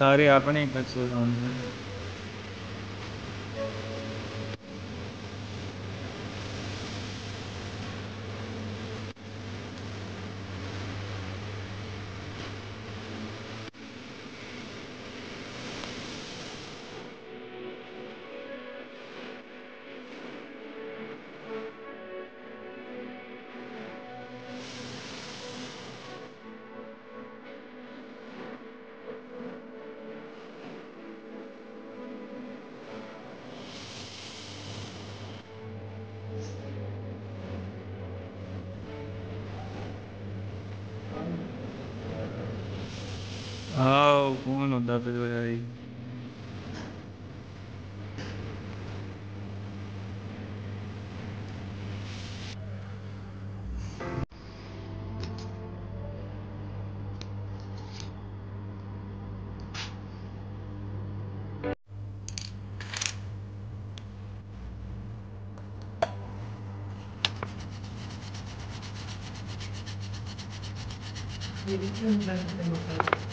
ਸਾਰੇ ਆਪਣੇ ਪੈਸੇ ਲਾਉਂਦੇ love it when I Did you